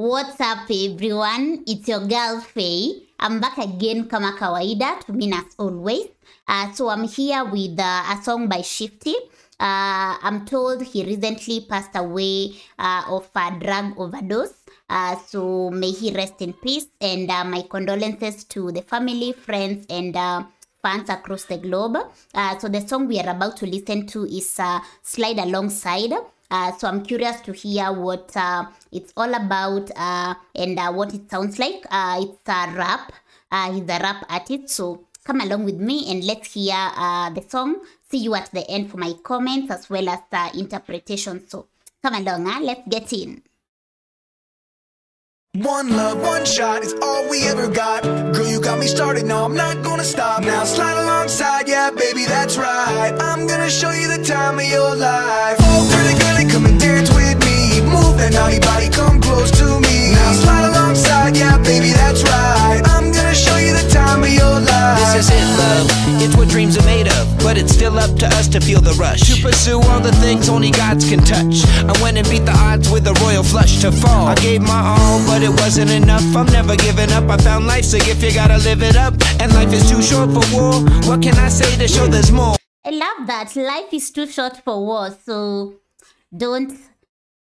What's up everyone? It's your girl Faye. I'm back again kama kawaida to mean as always. Uh, so I'm here with uh, a song by Shifty. Uh, I'm told he recently passed away uh, of a drug overdose. Uh, so may he rest in peace and uh, my condolences to the family, friends and uh, fans across the globe. Uh, so the song we are about to listen to is uh, Slide Alongside. Uh, so I'm curious to hear what uh, it's all about uh, and uh, what it sounds like. Uh, it's a rap. Uh, he's a rap artist. So come along with me and let's hear the song. See you at the end for my comments as well as the interpretation. So come along, huh? let's get in. One love, one shot is all we ever got. Girl, you got me started, no, I'm not gonna stop. Now slide alongside, yeah, baby, that's right. I'm gonna show you the time of your life. Oh, pretty girlie, me. Move that naughty body, come close to me. Now slide alongside, yeah, baby, that's right. I'm gonna show you the time of your life. This is it, love. It's what dreams are made of. But it's still up to us to feel the rush. To pursue all the things only gods can touch. I went and beat the odds with a royal flush to fall. I gave my all, but it wasn't enough. I'm never giving up. I found life's a gift, you gotta live it up. And life is too short for war. What can I say to show there's more? I love that. Life is too short for war, so don't.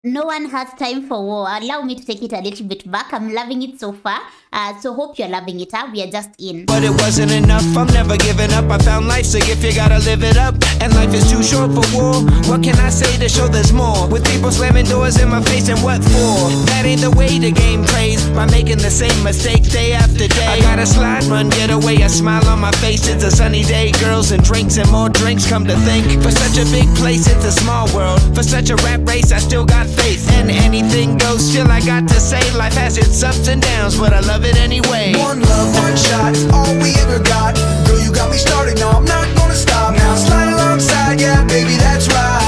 No one has time for war. Allow me to take it a little bit back. I'm loving it so far. Uh, so hope you're loving it. Huh? We are just in. But it wasn't enough, I'm never giving up. I found life's a gift, you gotta live it up. And life is too short for war. What can I say to show there's more? With people slamming doors in my face, and what for? That ain't the way the game plays. By making the same mistake day after day. I gotta slide, run, get away. A smile on my face, it's a sunny day. Girls and drinks and more drinks, come to think. For such a big place, it's a small world. For such a rap race, I still got faith. And anything goes, still I got to say. Life has its ups and downs, but I love it anyway. One love, one shot all we ever got. Girl, you got me started, no, I'm not gonna stop. Now slide alongside, yeah, baby, that's right.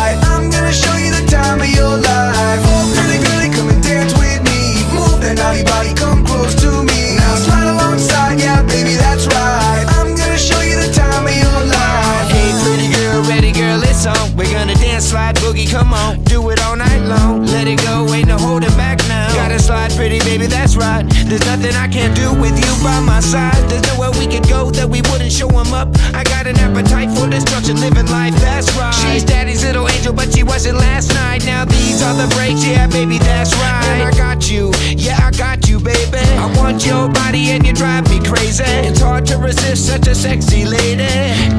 The breaks, yeah, baby, that's right. And I got you, yeah, I got you, baby. I want your body and you drive me crazy. It's hard to resist such a sexy lady.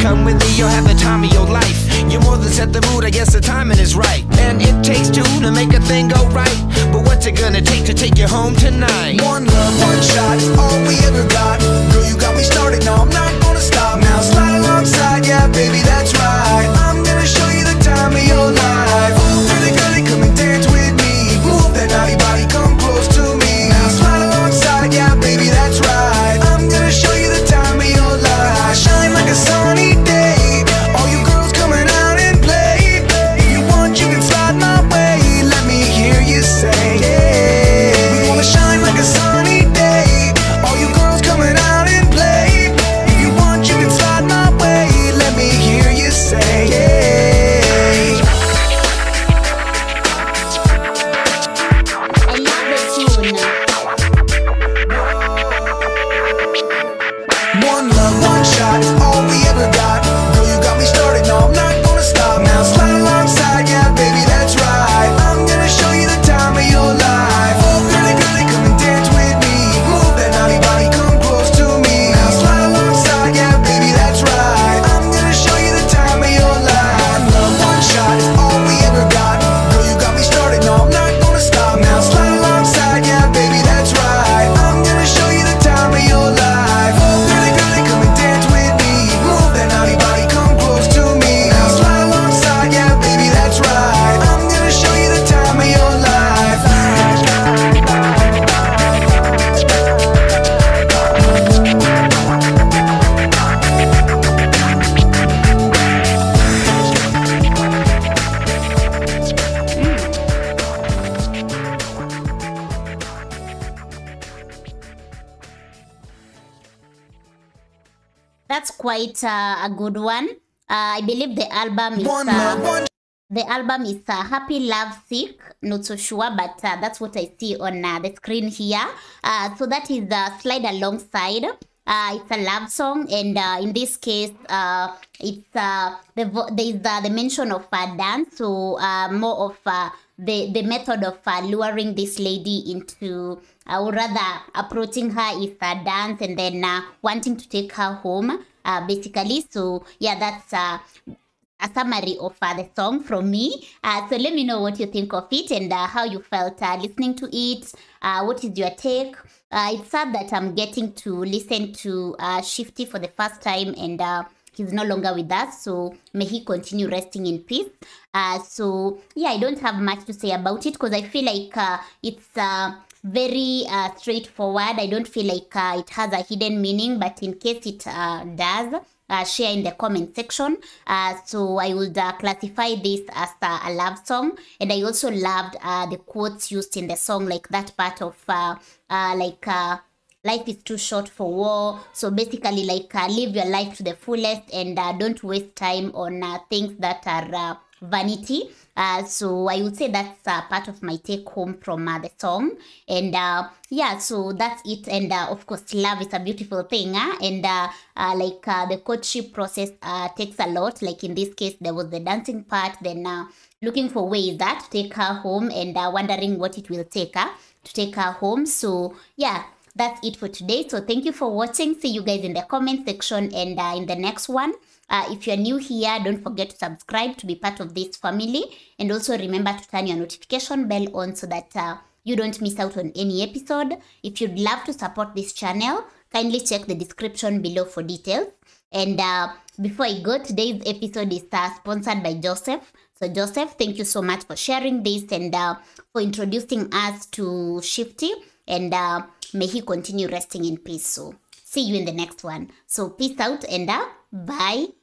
Come with me, you'll have the time of your life. You're more than set the mood, I guess the timing is right. And it takes two to make a thing go right. But what's it gonna take to take you home tonight? One love, one shot all we ever got. Girl, you got me started, no, I'm not gonna stop. Now slide quite uh, a good one. Uh, I believe the album is uh, the album is uh, Happy Love Sick, not so sure, but uh, that's what I see on uh, the screen here. Uh, so that is the slide alongside. Uh, it's a love song, and uh, in this case, uh, it's uh, the there is uh, the mention of uh, dance, so uh, more of uh, the the method of uh, luring this lady into, uh, or rather approaching her is uh, dance, and then uh, wanting to take her home, uh, basically. So yeah, that's. Uh, a summary of uh, the song from me. Uh, so let me know what you think of it and uh, how you felt uh, listening to it. Uh, what is your take? Uh, it's sad that I'm getting to listen to Shifty for the first time and he's no longer with us. So may he continue resting in peace. So yeah, I don't have much to say about it because I feel like it's. Very uh, straightforward. I don't feel like uh, it has a hidden meaning, but in case it uh, does, uh, share in the comment section. Uh, so I would uh, classify this as a love song, and I also loved the quotes used in the song, like that part of like. Life is too short for war so basically like live your life to the fullest and don't waste time on things that are vanity uh, so i would say that's uh, part of my take home from uh, the song and uh, yeah so that's it and uh, of course love is a beautiful thing huh? and uh, like the courtship process takes a lot like in this case there was the dancing part then uh, looking for ways that to take her home and wondering what it will take her to take her home so yeah that's it for today. So thank you for watching. See you guys in the comment section and in the next one. Uh, if you're new here, don't forget to subscribe to be part of this family. And also remember to turn your notification bell on so that uh, you don't miss out on any episode. If you'd love to support this channel, kindly check the description below for details. And uh, before I go, today's episode is uh, sponsored by Joseph. So Joseph, thank you so much for sharing this and uh, for introducing us to Shifty. And uh, may he continue resting in peace. So see you in the next one. So peace out and uh, bye.